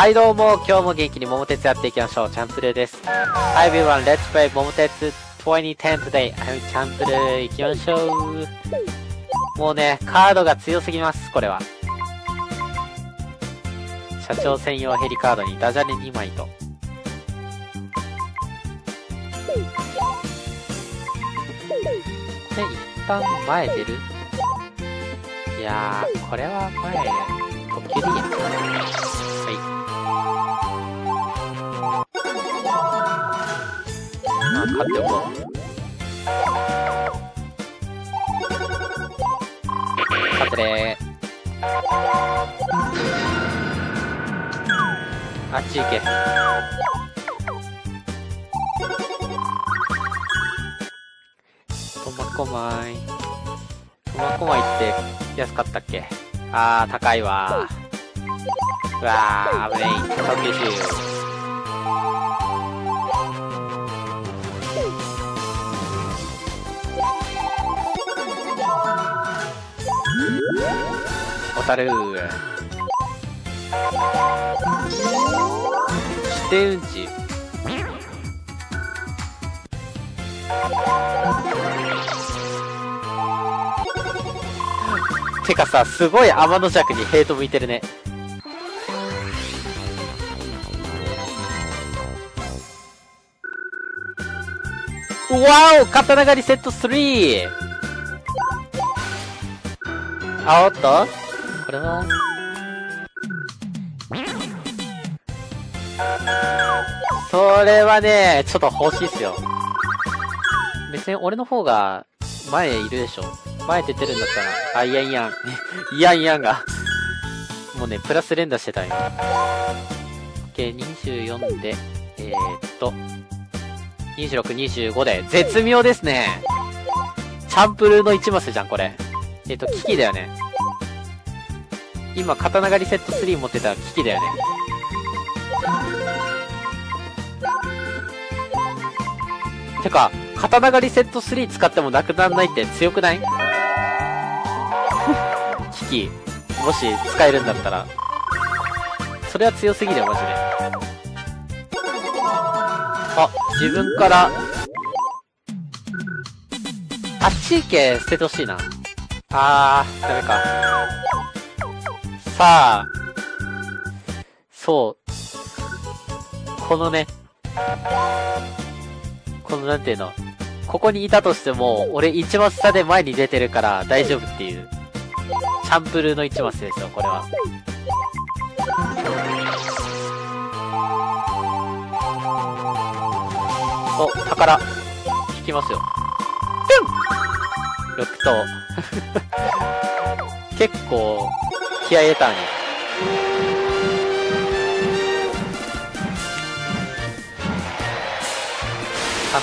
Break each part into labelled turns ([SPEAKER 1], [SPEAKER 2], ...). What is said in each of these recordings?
[SPEAKER 1] はいどうも、今日も元気に桃鉄やっていきましょう。チャンプルーです。Hi everyone, let's play 桃鉄2010 today. はい、チャンプルー行きましょう。もうね、カードが強すぎます、これは。社長専用ヘリカードにダジャレ2枚と。で、一旦前出る？いやー、これは前、特急でいいや。はい。まあ、買っておこう。勝れあっち行け。苫小牧。苫小牧って安かったっけ？あー、高いわうわー、危ない。特急集。小樽してうんちてかさ、すごい天の弱にヘイト向いてるね。わお刀狩りセット 3! あおっと？これはそれはね、ちょっと欲しいっすよ。別に俺の方が前いるでしょ。前出てるんだったら、あ、いやいやん。いやいやんが。もうね、プラス連打してたんよ。OK、24で、えー、っと、26、25で、絶妙ですね。チャンプルーの1マスじゃん、これ。えっ、と、危機だよね。今、刀狩りセット3持ってた危機だよね。てか、刀狩りセット3使ってもなくならないって強くない？危機、もし使えるんだったら。それは強すぎるよ、マジで。あ、自分から、あっち行け、捨ててほしいな。あー、ダメか。さあ、そう。このね、このなんていうの、ここにいたとしても、俺1マス差で前に出てるから大丈夫っていう、チャンプルーの1マスですよ、これは。お、宝。引きますよ。6と、結構、気合入れたんや。三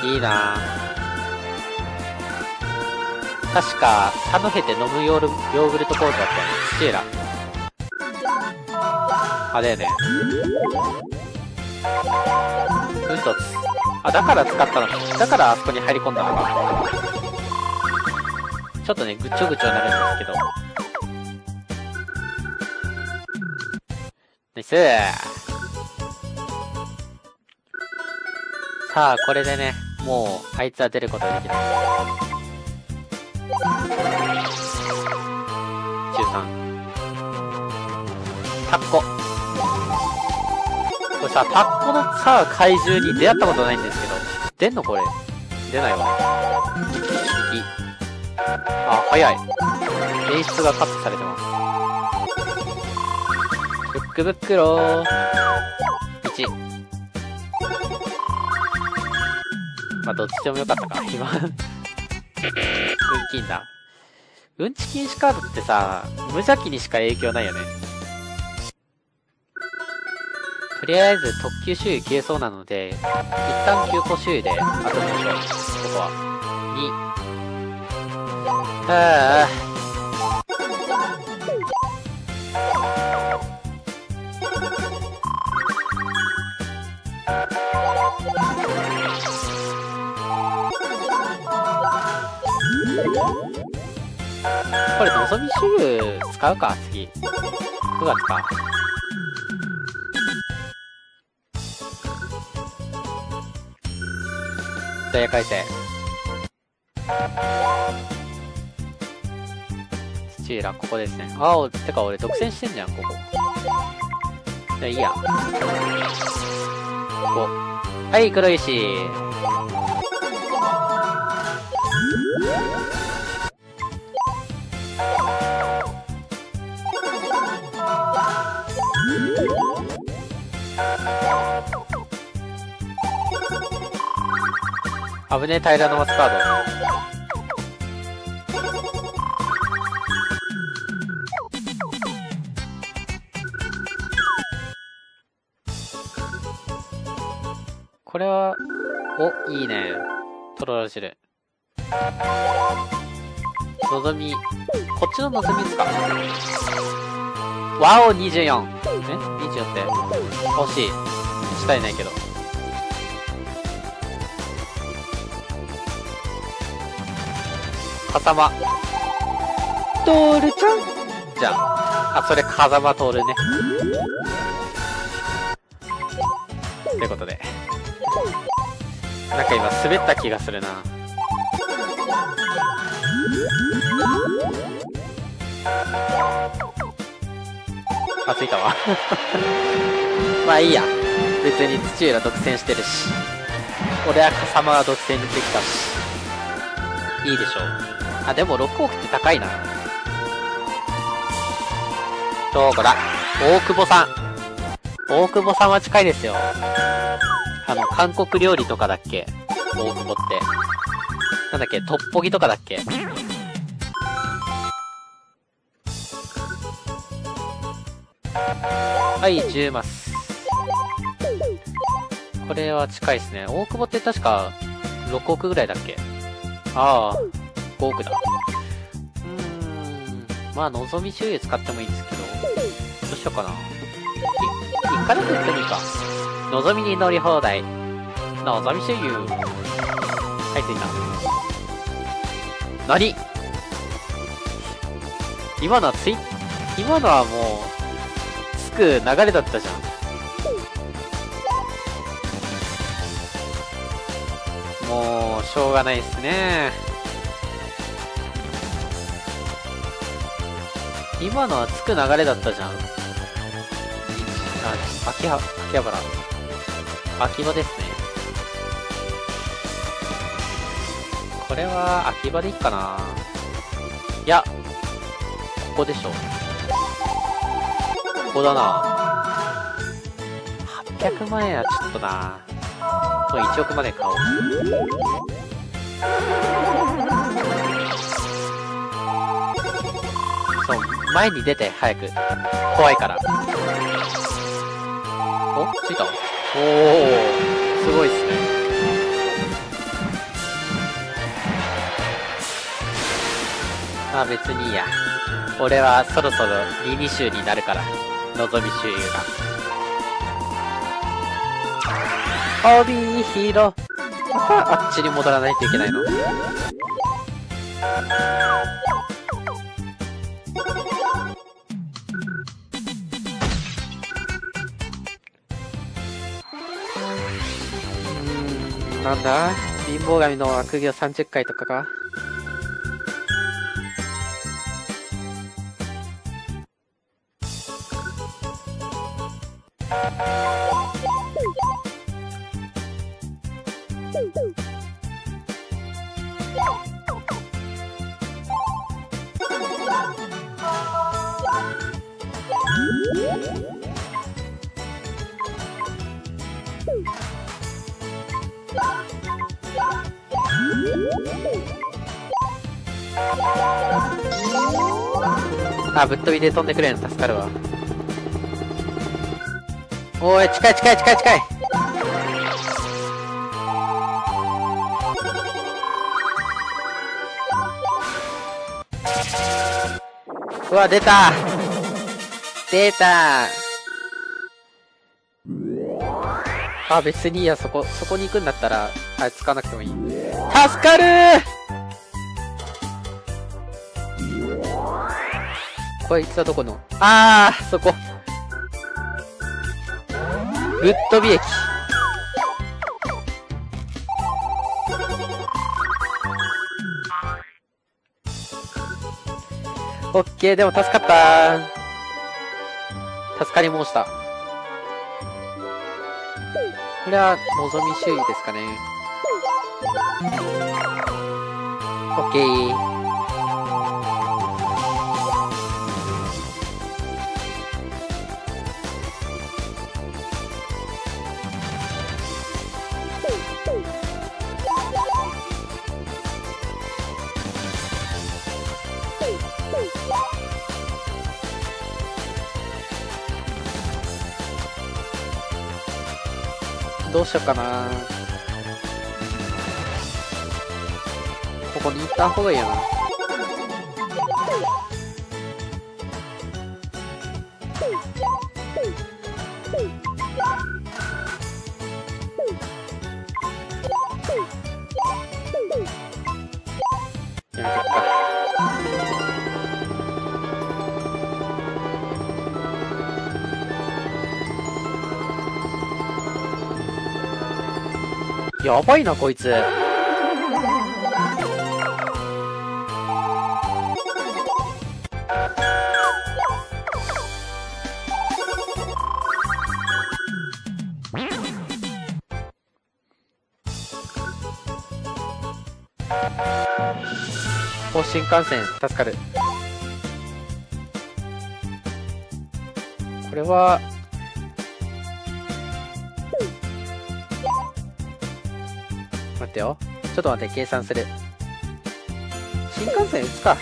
[SPEAKER 1] 戸。いいな確か、三戸で飲むヨーヨーグルトコートだったよね。土浦。あれやね。うんとつ。あ、だから使ったのか。だからあそこに入り込んだのか。ちょっとね、ぐちょぐちょになるんですけど。スさあ、これでね、もう、あいつは出ることができない。13。タッコ。これさ、タッコのさ、怪獣に出会ったことないんですけど、出んのこれ？出ないわ。敵。あ、早い。演出がカットされてます。ブックブックロー。1。まあ、どっちでもよかったか、今。うん金だ。うんち禁止カードってさ、無邪気にしか影響ないよね。とりあえず特急周囲消えそうなので、一旦急行周囲で遊びましょう。ここは。2。ああ。これ、望み主婦使うか、次。9月か。ダイヤ改正。スチーラ、ここですね。ああ、てか俺独占してんじゃん、ここ。じゃあいいや。ここ。はい、黒石。危ねえ平らのマスカード。これは、お、いいね。トロロ汁。のぞみ、こっちののぞみですか？わお、24。え ?24 って、欲しい。したいないけど。風間。トールちゃんじゃあ。あ、それ風間トールね。ということで。なんか今滑った気がするな。あ、ついたわ。まあいいや。別に土浦独占してるし。俺は笠間は独占でできたし。いいでしょう。あ、でも6億って高いな。どうこだ大久保さん。大久保さんは近いですよ。あの、韓国料理とかだっけ？大久保って。なんだっけ？トッポギとかだっけ？はい、10マス。これは近いですね。大久保って確か6億ぐらいだっけ？ああ、5億だ。まあ、のぞみ周遊使ってもいいですけど、どうしようかな。い、一回だけ言ってもいいか。のぞみに乗り放題。のぞみ周遊。はい、ついた。何？今のはつい、今のはもう、つく流れだったじゃん。もう、しょうがないっすね。今のはつく流れだったじゃん。あ、秋葉、秋葉原。秋葉ですね。これは秋葉でいいかないや、ここでしょ。ここだな。800万円はちょっとな。もう1億まで買おう。前に出て、早く。怖いから。お？ついた？おー、すごいっすね。まあ別にいいや。俺はそろそろリミ州になるから、のぞみ周遊が。帯広。あっちに戻らないといけないの？なんだ？貧乏神の悪行30回とかか？あ、ぶっ飛びで飛んでくれるの助かるわ。おい、近い近い近い近いうわ、出た出たあ、別にいいや、そこ、そこに行くんだったら、あ、使わなくてもいい。助かるこいつはどこの？あー、そこ。ぶっ飛び駅。オッケー、でも助かった助かり申した。これは、望み周囲ですかね。オッケー。どうしようかなここに行った方がいいやな。やめとくか。やばいな、こいつ。新幹線、助かる。これは、待ってよ。ちょっと待って、計算する。新幹線打つか。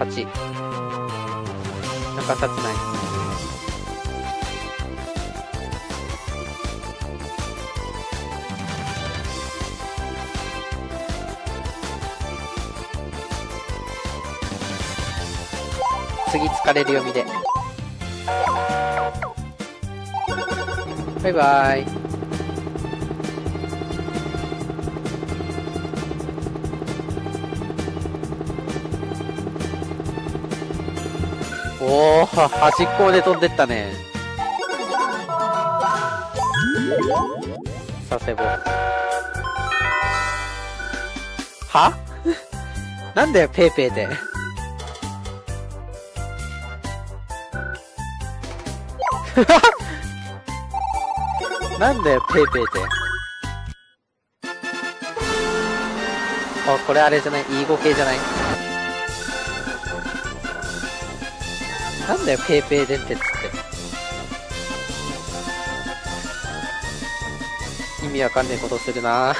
[SPEAKER 1] 8。中札内。次疲れる読みで。バイバイ。おお、端っこで飛んでったね。佐世保。は？なんだよ、ペーペーっ なんだよ、ペイペイって。あ、これあれじゃない？いい語系じゃない？なんだよ、ペイペイ電鉄って。意味わかんねえことするな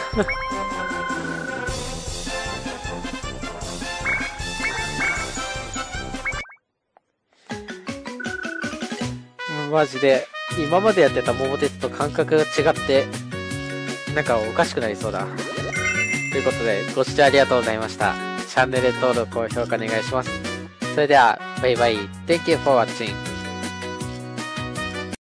[SPEAKER 1] マジで。今までやってた桃鉄と感覚が違って、なんかおかしくなりそうだ。ということで、ご視聴ありがとうございました。チャンネル登録、高評価お願いします。それでは、バイバイ。Thank you for watching.